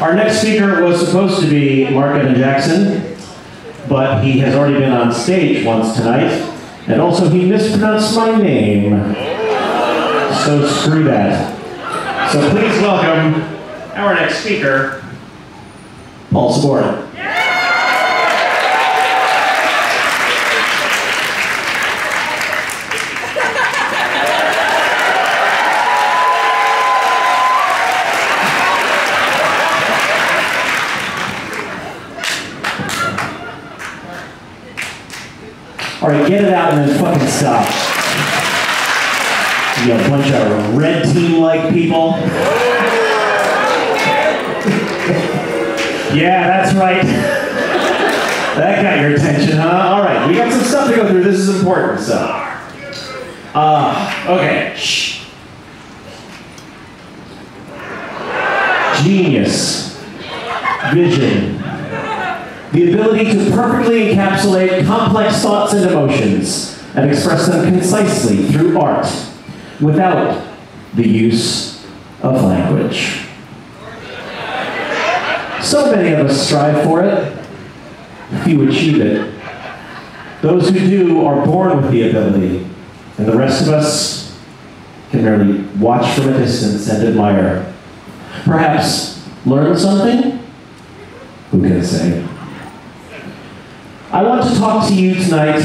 Our next speaker was supposed to be Marc Evan Jackson, but he has already been on stage once tonight, and also he mispronounced my name. So screw that. So please welcome our next speaker, Paul Sabourin. All right, get it and then fucking a bunch of red team-like people. yeah, that's right. that got your attention, huh? All right, we got some stuff to go through. This is important, so. Uh, okay. Shh. Genius. Vision the ability to perfectly encapsulate complex thoughts and emotions and express them concisely through art without the use of language. So many of us strive for it, few achieve it. Those who do are born with the ability, and the rest of us can merely watch from a distance and admire. Perhaps learn something? Who can say? I want to talk to you tonight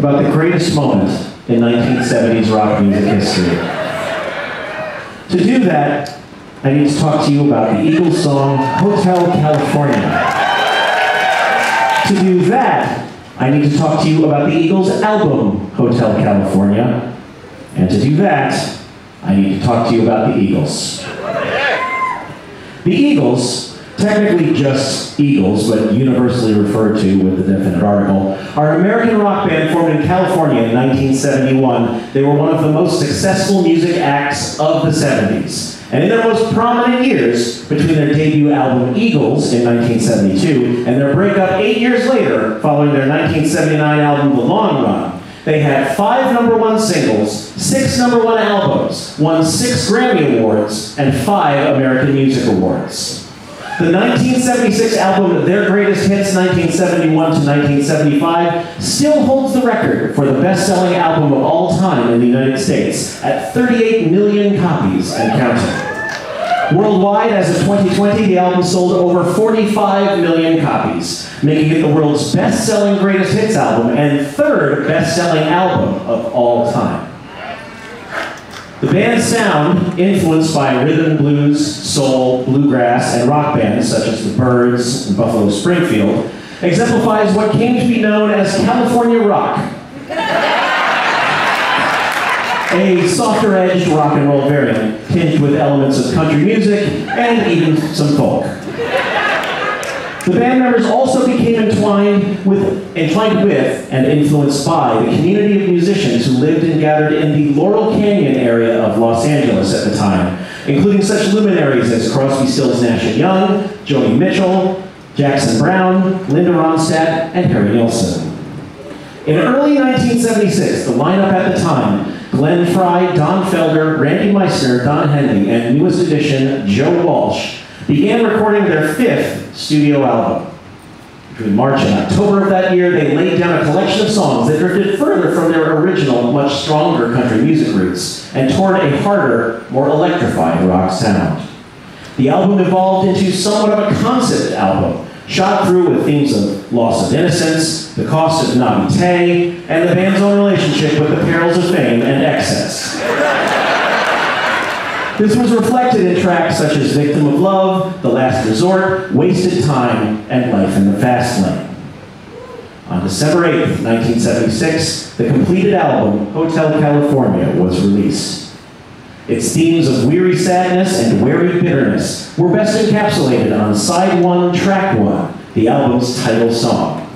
about the greatest moment in 1970s rock music history. To do that, I need to talk to you about the Eagles song Hotel California. To do that, I need to talk to you about the Eagles album Hotel California. And to do that, I need to talk to you about the Eagles. The Eagles technically just Eagles, but universally referred to with the definite article, are an American rock band formed in California in 1971. They were one of the most successful music acts of the 70s. And in their most prominent years, between their debut album Eagles in 1972 and their breakup eight years later, following their 1979 album The Long Run, they had five number one singles, six number one albums, won six Grammy Awards, and five American Music Awards. The 1976 album, of Their Greatest Hits 1971 to 1975, still holds the record for the best-selling album of all time in the United States at 38 million copies and counting. Worldwide, as of 2020, the album sold over 45 million copies, making it the world's best-selling greatest hits album and third best-selling album of all time. The band's sound, influenced by rhythm, blues, soul, bluegrass, and rock bands such as the Byrds and Buffalo Springfield, exemplifies what came to be known as California rock. A softer-edged rock and roll variant, tinged with elements of country music and even some folk. The band members also became entwined with, entwined with and influenced by the community of musicians who lived and gathered in the Laurel Canyon area of Los Angeles at the time, including such luminaries as Crosby, Stills, Nash & Young, Joni Mitchell, Jackson Browne, Linda Ronstadt, and Harry Nilsson. In early 1976, the lineup at the time, Glenn Frey, Don Felder, Randy Meisner, Don Henley, and newest addition, Joe Walsh, began recording their fifth studio album. Between March and October of that year, they laid down a collection of songs that drifted further from their original, much stronger country music roots and toward a harder, more electrified rock sound. The album evolved into somewhat of a concept album, shot through with themes of loss of innocence, the cost of naivete, and the band's own relationship with the perils of fame and excess. This was reflected in tracks such as Victim of Love, The Last Resort, Wasted Time, and Life in the Fast Lane. On December 8, 1976, the completed album, Hotel California, was released. Its themes of weary sadness and weary bitterness were best encapsulated on Side 1, Track 1, the album's title song.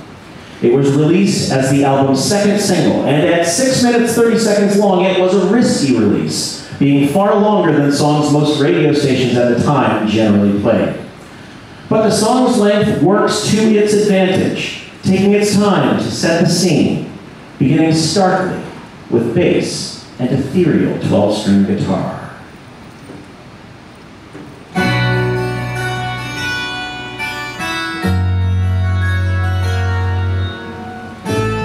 It was released as the album's second single, and at 6 minutes 30 seconds long, it was a risky release being far longer than songs most radio stations at the time generally played. But the song's length works to its advantage, taking its time to set the scene, beginning starkly with bass and ethereal 12-string guitar.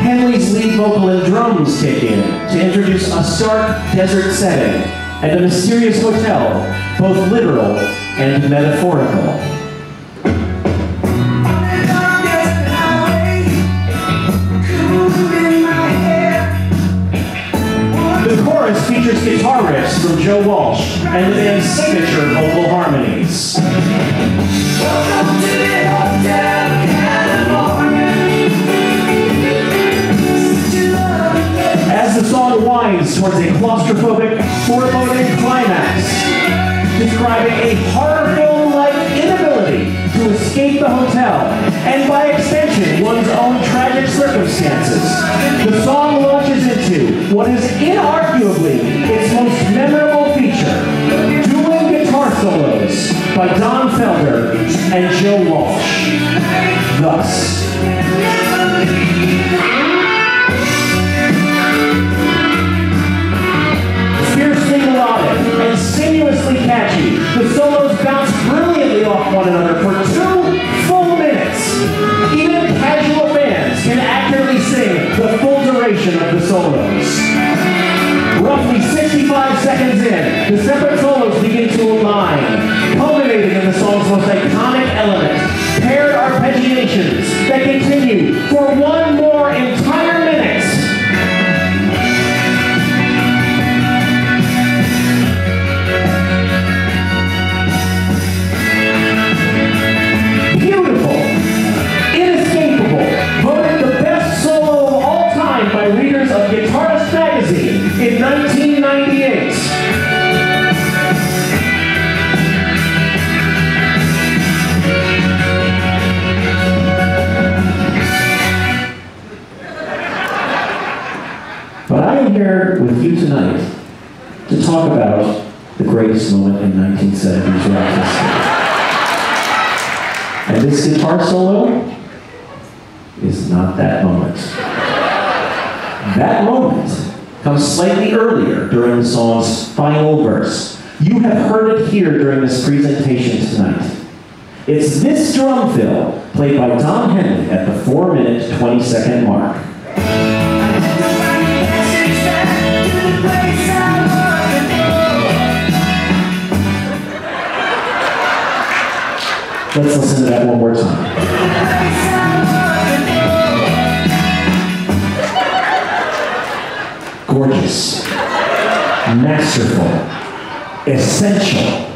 Henley's lead vocal and drums kick in to introduce a stark desert setting and a mysterious hotel, both literal and metaphorical. The chorus features guitar riffs from Joe Walsh and the band's signature vocal harmonies. As the song winds towards a claustrophobic, foreboding climax, describing a horror film-like inability to escape the hotel, and by extension, one's own tragic circumstances, the song launches into what is inarguably its most memorable feature, dueling guitar solos by Don Felder and Joe Walsh. And sinuously catchy. The solos bounce brilliantly off one another for two full minutes. Even casual fans can accurately sing the full duration of the solos. Roughly 65 seconds in, the separate solos begin to align, I am here with you tonight to talk about the greatest moment in 1970s rock history. And this guitar solo is not that moment. That moment comes slightly earlier during the song's final verse. You have heard it here during this presentation tonight. It's this drum fill played by Tom Henley at the 4 minute 20 second mark. Let's listen to that one more time. Gorgeous, masterful, essential.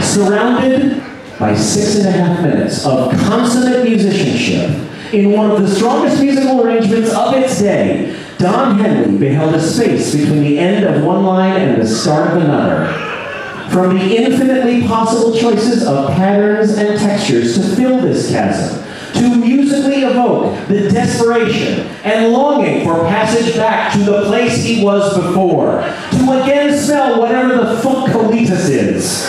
Surrounded by six and a half minutes of consummate musicianship in one of the strongest musical arrangements of its day, Don Henley beheld a space between the end of one line and the start of another. From the infinitely possible choices of patterns and textures to fill this chasm, to musically evoke the desperation and longing for passage back to the place he was before, to again smell whatever the funk colitas is.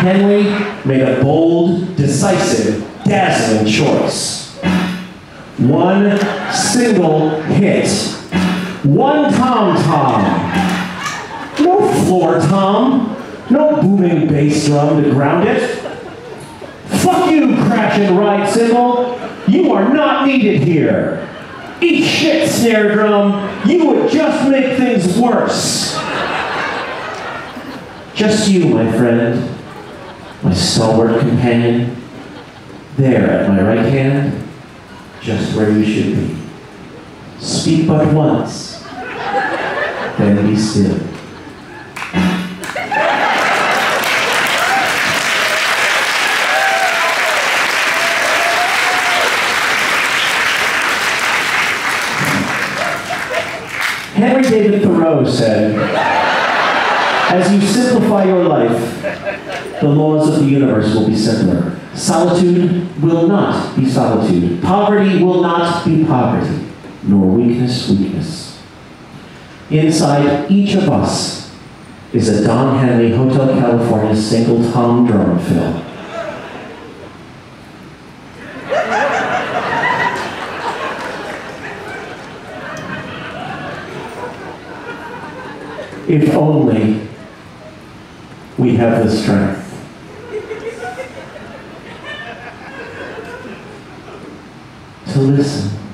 Henley made a bold, decisive, dazzling choice. One single hit. One tom tom. No floor tom. No booming bass drum to ground it. Fuck you, crash and ride cymbal. You are not needed here. Eat shit, snare drum. You would just make things worse. Just you, my friend my stalwart companion, there at my right hand, just where you should be. Speak but once, then be still. Henry David Thoreau said, as you simplify your life, the laws of the universe will be simpler. Solitude will not be solitude. Poverty will not be poverty, nor weakness weakness. Inside each of us is a Don Henley Hotel California single tom drum fill. If only we have the strength. to listen.